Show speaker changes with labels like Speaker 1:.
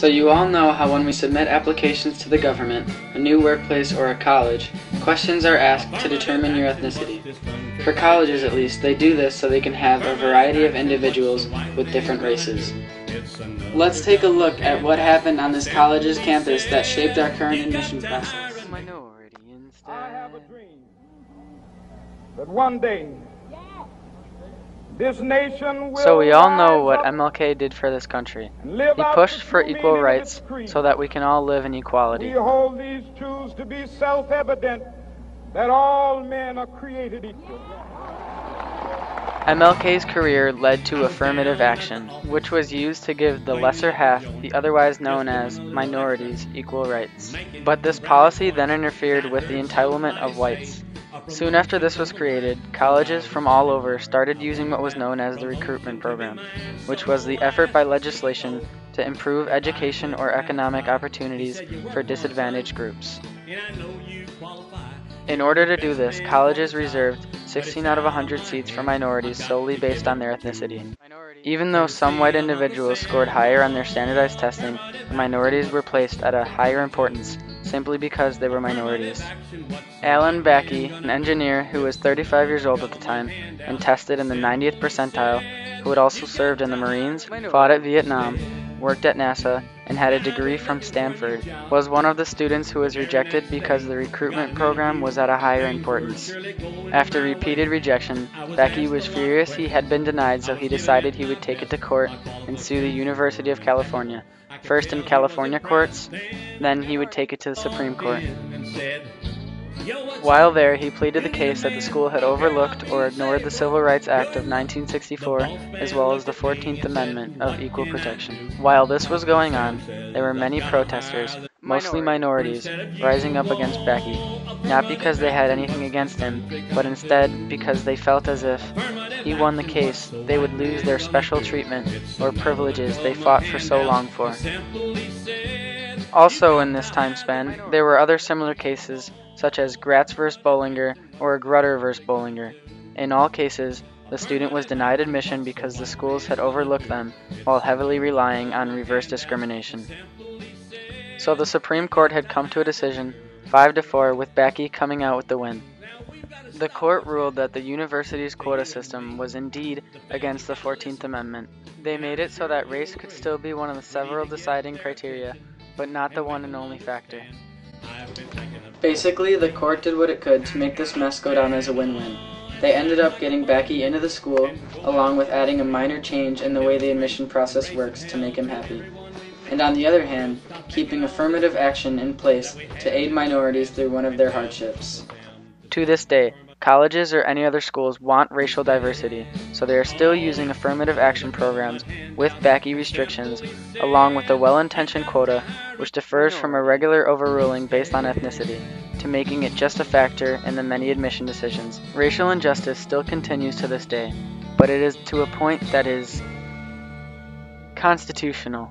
Speaker 1: So you all know how when we submit applications to the government, a new workplace, or a college, questions are asked to determine your ethnicity. For colleges at least, they do this so they can have a variety of individuals with different races. Let's take a look at what happened on this college's campus that shaped our current admissions process.
Speaker 2: I have a dream that one day this nation will
Speaker 3: So we all know what MLK did for this country. He pushed for equal rights so that we can all live in
Speaker 2: We
Speaker 3: equality.
Speaker 2: hold these truths to be self-evident that all men are created equal.
Speaker 3: MLK's career led to affirmative action, which was used to give the lesser half, the otherwise known as minorities, equal rights. But this policy then interfered with the entitlement of whites. Soon after this was created, colleges from all over started using what was known as the recruitment program, which was the effort by legislation to improve education or economic opportunities for disadvantaged groups. In order to do this, colleges reserved 16 out of 100 seats for minorities solely based on their ethnicity. Even though some white individuals scored higher on their standardized testing, minorities were placed at a higher importance simply because they were minorities. Allan Bakke, an engineer who was 35 years old at the time and tested in the 90th percentile, who had also served in the Marines, fought at Vietnam, worked at NASA, and had a degree from Stanford, was one of the students who was rejected because the recruitment program was at a higher importance. After repeated rejection, Bakke was furious he had been denied, so he decided he would take it to court and sue the University of California. First in California courts, then he would take it to the Supreme Court. While there, he pleaded the case that the school had overlooked or ignored the Civil Rights Act of 1964 as well as the 14th Amendment of Equal Protection. While this was going on, there were many protesters, mostly minorities, rising up against Bakke, not because they had anything against him, but instead because they felt as if he won the case, they would lose their special treatment or privileges they fought for so long for. Also, in this time span, there were other similar cases, such as Gratz vs. Bollinger or Grutter vs. Bollinger. In all cases, the student was denied admission because the schools had overlooked them while heavily relying on reverse discrimination. So the Supreme Court had come to a decision, 5 to 4, with Bakke coming out with the win. The court ruled that the university's quota system was indeed against the 14th Amendment. They made it so that race could still be one of the several deciding criteria, but not the one and only factor.
Speaker 1: Basically, the court did what it could to make this mess go down as a win-win. They ended up getting Bakke into the school, along with adding a minor change in the way the admission process works to make him happy. And on the other hand, keeping affirmative action in place to aid minorities through one of their hardships.
Speaker 3: To this day, colleges or any other schools want racial diversity, so they are still using affirmative action programs with Bakke restrictions, along with a well intentioned quota, which differs from a regular overruling based on ethnicity, to making it just a factor in the many admission decisions. Racial injustice still continues to this day, but it is to a point that is constitutional.